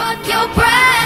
fuck your breath.